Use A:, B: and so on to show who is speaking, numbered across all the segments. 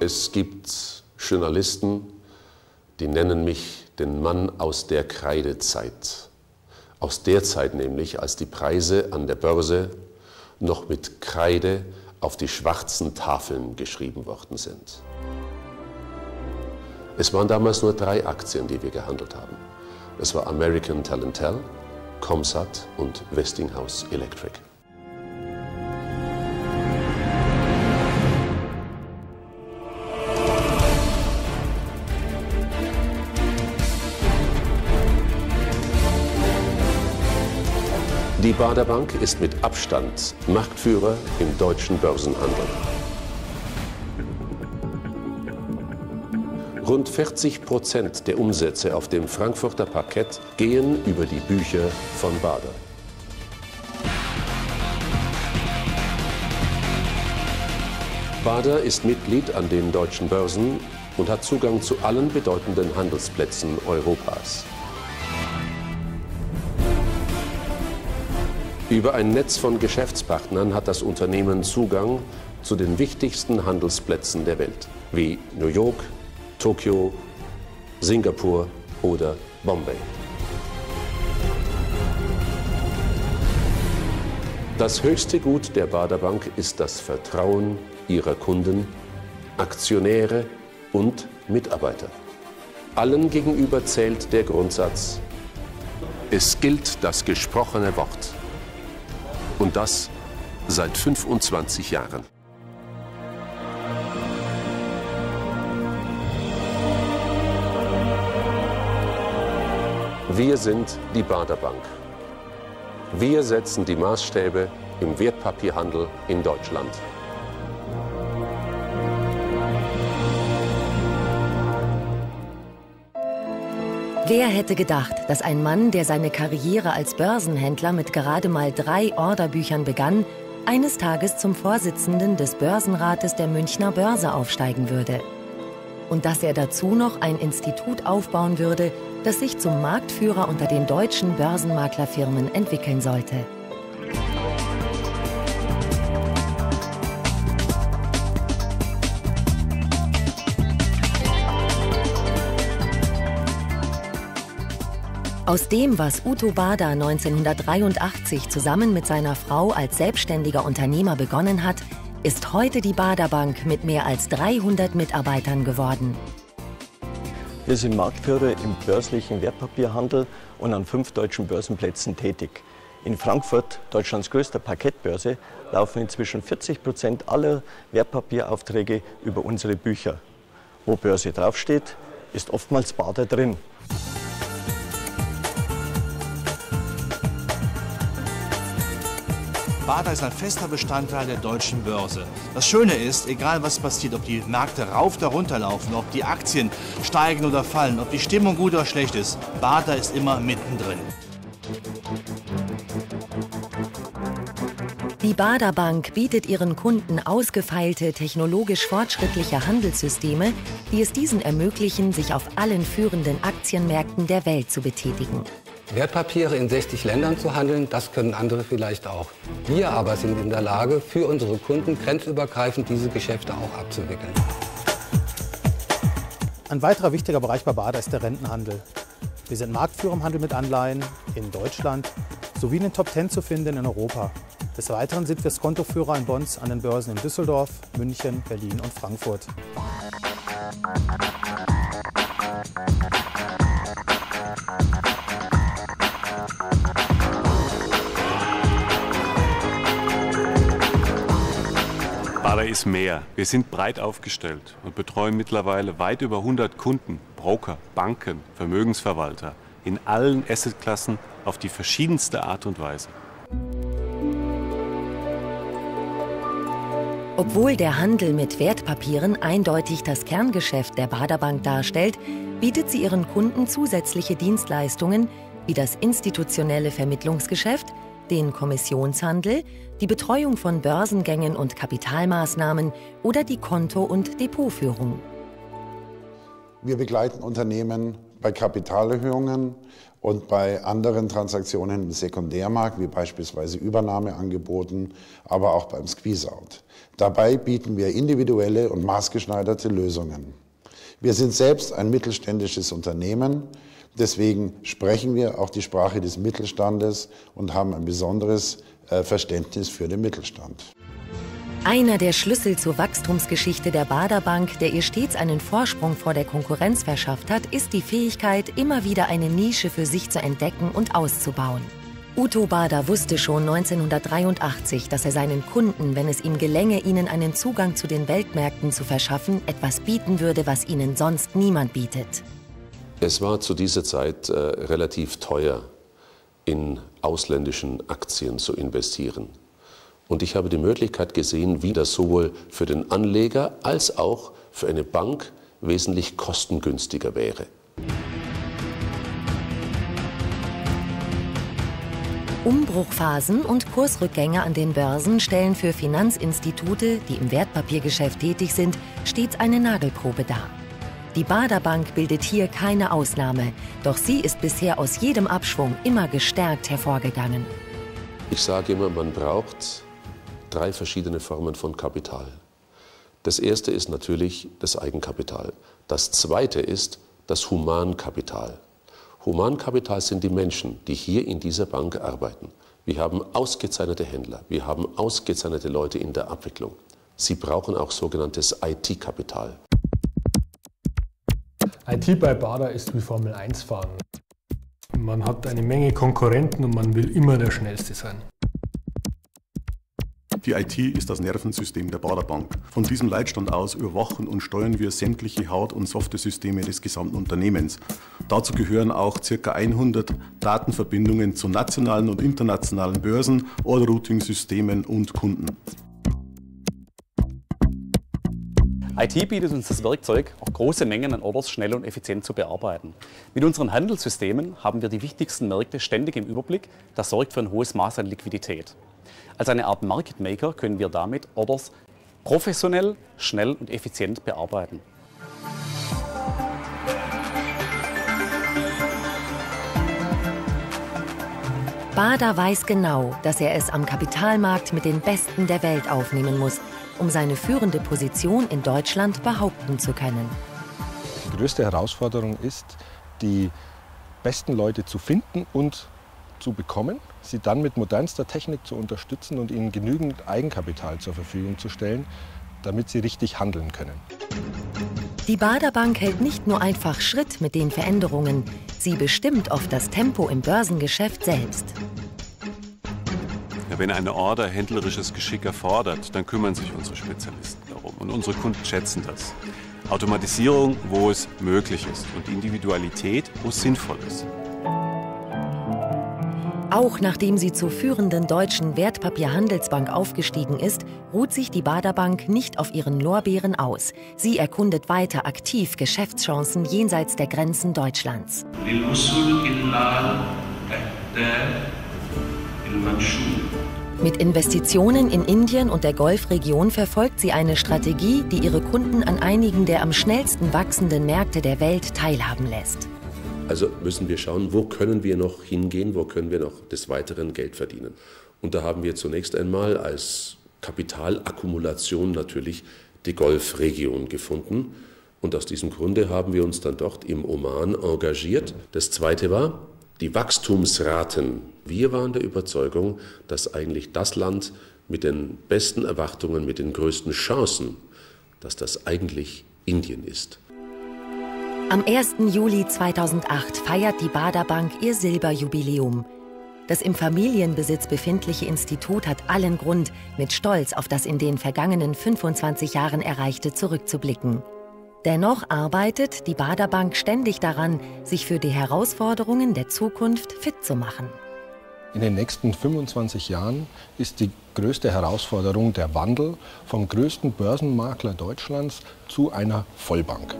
A: Es gibt Journalisten, die nennen mich den Mann aus der Kreidezeit. Aus der Zeit nämlich, als die Preise an der Börse noch mit Kreide auf die schwarzen Tafeln geschrieben worden sind. Es waren damals nur drei Aktien, die wir gehandelt haben. Das war American Talentel, Comsat und Westinghouse Electric. Bader Bank ist mit Abstand Marktführer im deutschen Börsenhandel. Rund 40 Prozent der Umsätze auf dem Frankfurter Parkett gehen über die Bücher von Bader. Bader ist Mitglied an den deutschen Börsen und hat Zugang zu allen bedeutenden Handelsplätzen Europas. Über ein Netz von Geschäftspartnern hat das Unternehmen Zugang zu den wichtigsten Handelsplätzen der Welt, wie New York, Tokio, Singapur oder Bombay. Das höchste Gut der Baderbank ist das Vertrauen ihrer Kunden, Aktionäre und Mitarbeiter. Allen gegenüber zählt der Grundsatz, es gilt das gesprochene Wort. Und das seit 25 Jahren. Wir sind die Baderbank. Wir setzen die Maßstäbe im Wertpapierhandel in Deutschland.
B: Wer hätte gedacht, dass ein Mann, der seine Karriere als Börsenhändler mit gerade mal drei Orderbüchern begann, eines Tages zum Vorsitzenden des Börsenrates der Münchner Börse aufsteigen würde? Und dass er dazu noch ein Institut aufbauen würde, das sich zum Marktführer unter den deutschen Börsenmaklerfirmen entwickeln sollte. Aus dem, was Uto Bada 1983 zusammen mit seiner Frau als selbstständiger Unternehmer begonnen hat, ist heute die Baderbank mit mehr als 300 Mitarbeitern geworden.
C: Wir sind Marktführer im börslichen Wertpapierhandel und an fünf deutschen Börsenplätzen tätig. In Frankfurt, Deutschlands größter Parkettbörse, laufen inzwischen 40 Prozent aller Wertpapieraufträge über unsere Bücher. Wo Börse draufsteht, ist oftmals Bader drin.
D: Bader ist ein fester Bestandteil der deutschen Börse. Das Schöne ist, egal was passiert, ob die Märkte rauf oder runter laufen, ob die Aktien steigen oder fallen, ob die Stimmung gut oder schlecht ist, Bader ist immer mittendrin.
B: Die Bader Bank bietet ihren Kunden ausgefeilte, technologisch fortschrittliche Handelssysteme, die es diesen ermöglichen, sich auf allen führenden Aktienmärkten der Welt zu betätigen.
E: Wertpapiere in 60 Ländern zu handeln, das können andere vielleicht auch. Wir aber sind in der Lage, für unsere Kunden grenzübergreifend diese Geschäfte auch abzuwickeln.
F: Ein weiterer wichtiger Bereich bei Bader ist der Rentenhandel. Wir sind Marktführer im Handel mit Anleihen in Deutschland sowie in den Top 10 zu finden in Europa. Des Weiteren sind wir Skontoführer in Bonds an den Börsen in Düsseldorf, München, Berlin und Frankfurt.
G: Ist mehr. Wir sind breit aufgestellt und betreuen mittlerweile weit über 100 Kunden, Broker, Banken, Vermögensverwalter in allen Assetklassen auf die verschiedenste Art und Weise.
B: Obwohl der Handel mit Wertpapieren eindeutig das Kerngeschäft der Baderbank darstellt, bietet sie ihren Kunden zusätzliche Dienstleistungen wie das institutionelle Vermittlungsgeschäft, den Kommissionshandel, die Betreuung von Börsengängen und Kapitalmaßnahmen oder die Konto- und Depotführung.
H: Wir begleiten Unternehmen bei Kapitalerhöhungen und bei anderen Transaktionen im Sekundärmarkt, wie beispielsweise Übernahmeangeboten, aber auch beim Squeeze-Out. Dabei bieten wir individuelle und maßgeschneiderte Lösungen. Wir sind selbst ein mittelständisches Unternehmen, deswegen sprechen wir auch die Sprache des Mittelstandes und haben ein besonderes äh, Verständnis für den Mittelstand.
B: Einer der Schlüssel zur Wachstumsgeschichte der Baderbank, der ihr stets einen Vorsprung vor der Konkurrenz verschafft hat, ist die Fähigkeit, immer wieder eine Nische für sich zu entdecken und auszubauen. Uto Bader wusste schon 1983, dass er seinen Kunden, wenn es ihm gelänge, ihnen einen Zugang zu den Weltmärkten zu verschaffen, etwas bieten würde, was ihnen sonst niemand bietet.
A: Es war zu dieser Zeit äh, relativ teuer, in ausländischen Aktien zu investieren. Und ich habe die Möglichkeit gesehen, wie das sowohl für den Anleger als auch für eine Bank wesentlich kostengünstiger wäre.
B: Umbruchphasen und Kursrückgänge an den Börsen stellen für Finanzinstitute, die im Wertpapiergeschäft tätig sind, stets eine Nagelprobe dar. Die Baderbank bildet hier keine Ausnahme, doch sie ist bisher aus jedem Abschwung immer gestärkt hervorgegangen.
A: Ich sage immer, man braucht drei verschiedene Formen von Kapital. Das erste ist natürlich das Eigenkapital. Das zweite ist das Humankapital. Humankapital sind die Menschen, die hier in dieser Bank arbeiten. Wir haben ausgezeichnete Händler, wir haben ausgezeichnete Leute in der Abwicklung. Sie brauchen auch sogenanntes IT-Kapital.
I: IT bei Bader ist wie Formel 1 fahren. Man hat eine Menge Konkurrenten und man will immer der Schnellste sein.
J: Die IT ist das Nervensystem der Baderbank. Von diesem Leitstand aus überwachen und steuern wir sämtliche Hard- und Software-Systeme des gesamten Unternehmens. Dazu gehören auch ca. 100 Datenverbindungen zu nationalen und internationalen Börsen, Order-Routing-Systemen und Kunden.
K: IT bietet uns das Werkzeug, auch große Mengen an Orders schnell und effizient zu bearbeiten. Mit unseren Handelssystemen haben wir die wichtigsten Märkte ständig im Überblick. Das sorgt für ein hohes Maß an Liquidität. Als eine Art Market Maker können wir damit Orders professionell, schnell und effizient bearbeiten.
B: Bader weiß genau, dass er es am Kapitalmarkt mit den Besten der Welt aufnehmen muss, um seine führende Position in Deutschland behaupten zu können.
L: Die größte Herausforderung ist, die besten Leute zu finden und zu bekommen, sie dann mit modernster Technik zu unterstützen und ihnen genügend Eigenkapital zur Verfügung zu stellen, damit sie richtig handeln können.
B: Die Baderbank hält nicht nur einfach Schritt mit den Veränderungen, sie bestimmt oft das Tempo im Börsengeschäft selbst.
G: Ja, wenn eine Order händlerisches Geschick erfordert, dann kümmern sich unsere Spezialisten darum und unsere Kunden schätzen das. Automatisierung, wo es möglich ist und Individualität, wo es sinnvoll ist.
B: Auch nachdem sie zur führenden deutschen Wertpapierhandelsbank aufgestiegen ist, ruht sich die Baderbank nicht auf ihren Lorbeeren aus. Sie erkundet weiter aktiv Geschäftschancen jenseits der Grenzen Deutschlands. Mit Investitionen in Indien und der Golfregion verfolgt sie eine Strategie, die ihre Kunden an einigen der am schnellsten wachsenden Märkte der Welt teilhaben lässt.
A: Also müssen wir schauen, wo können wir noch hingehen, wo können wir noch des Weiteren Geld verdienen. Und da haben wir zunächst einmal als Kapitalakkumulation natürlich die Golfregion gefunden. Und aus diesem Grunde haben wir uns dann dort im Oman engagiert. Das Zweite war die Wachstumsraten. Wir waren der Überzeugung, dass eigentlich das Land mit den besten Erwartungen, mit den größten Chancen, dass das eigentlich Indien ist.
B: Am 1. Juli 2008 feiert die Baderbank ihr Silberjubiläum. Das im Familienbesitz befindliche Institut hat allen Grund, mit Stolz auf das in den vergangenen 25 Jahren Erreichte zurückzublicken. Dennoch arbeitet die Baderbank ständig daran, sich für die Herausforderungen der Zukunft fit zu machen.
L: In den nächsten 25 Jahren ist die größte Herausforderung der Wandel vom größten Börsenmakler Deutschlands zu einer Vollbank.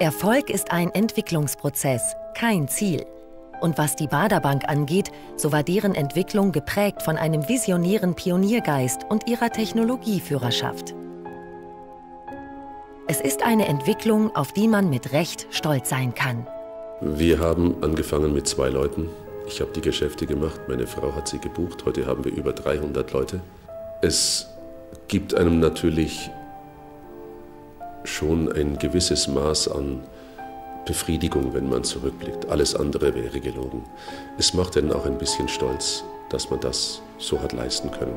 B: Erfolg ist ein Entwicklungsprozess, kein Ziel. Und was die Baderbank angeht, so war deren Entwicklung geprägt von einem visionären Pioniergeist und ihrer Technologieführerschaft. Es ist eine Entwicklung, auf die man mit Recht stolz sein kann.
A: Wir haben angefangen mit zwei Leuten. Ich habe die Geschäfte gemacht, meine Frau hat sie gebucht. Heute haben wir über 300 Leute. Es gibt einem natürlich schon ein gewisses Maß an Befriedigung, wenn man zurückblickt. Alles andere wäre gelogen. Es macht einen auch ein bisschen stolz, dass man das so hat leisten können.